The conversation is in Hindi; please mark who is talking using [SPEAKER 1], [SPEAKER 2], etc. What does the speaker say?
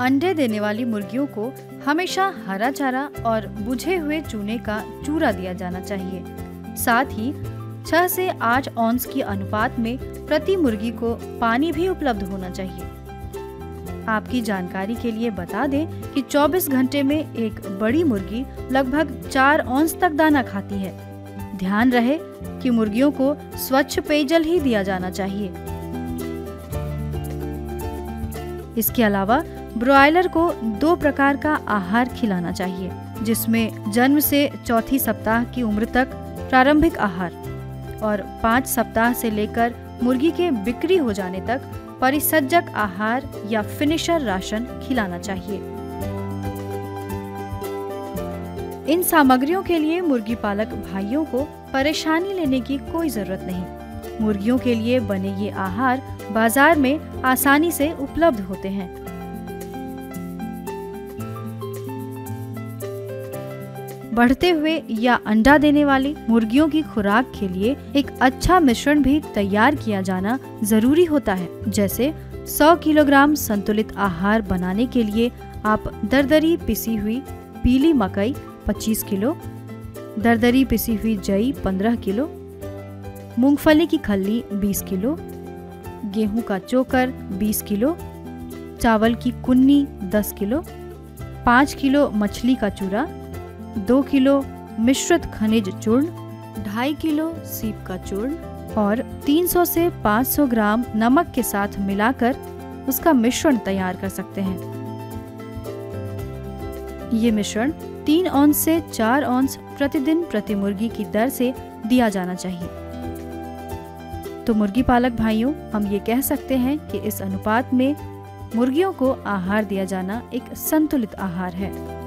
[SPEAKER 1] अंडे देने वाली मुर्गियों को हमेशा हरा चारा और बुझे हुए चूने का चूरा दिया जाना चाहिए। साथ ही, छह से आठ औंस की अनुपात में प्रति मुर्गी को पानी भी उपलब्ध होना चाहिए। आपकी जानकारी के लिए बता दें कि 24 घंटे में एक बड़ी मुर्गी लगभग चार औंस तक दाना खाती है। ध्यान रहे कि मुर्गियों को स्वच्छ पेयजल ही दिया जाना चाहिए। इसके अलावा ब्रॉयलर को दो प्रकार का आहार खिलाना चाहिए, जिसमें जन्म से चौथी सप्ताह की उम्र तक प्रारंभिक आहार और पाँच सप्ताह से लेकर मुर्गी के बिक्री हो जाने तक परिसज्जक आहार या फिनिशर राशन खिलाना चाहिए। इन सामग्रियों के लिए मुर्गी पालक भाइयों को परेशानी लेने की कोई ज़रूरत नहीं। मुर्गियों के लिए बने ये आहार बाज़ार में आसानी से उपलब्ध होते हैं। बढ़ते हुए या अंडा देने वाली मुर्गियों की खुराक के लिए एक अच्छा मिश्रण भी तैयार किया जाना ज़रूरी होता है। जैसे 100 किलोग्राम संतुलित आहार बनाने के लिए आप दरदरी पिसी हुई पीली मकई 25 किलो, दरदरी पिसी हुई जई 15 किलो, मूंगफली की खल्ली 20 किलो, गेहूँ का चोकर 20 किलो, चावल की कुन्नी 10 किलो 5 किलो मछली का चूरा दो किलो मिश्रित खनिज चूर्ण, ढाई किलो सीप का चूर्ण और 300 से 500 ग्राम नमक के साथ मिलाकर उसका मिश्रण तैयार कर सकते हैं। ये मिश्रण तीन औंस से चार औंस प्रतिदिन प्रति मुर्गी की दर से दिया जाना चाहिए। तो मुर्गी पालक भाइयों, हम ये कह सकते हैं कि इस अनुपात में मुर्गियों को आहार दिया जाना एक संतुलित आहार है।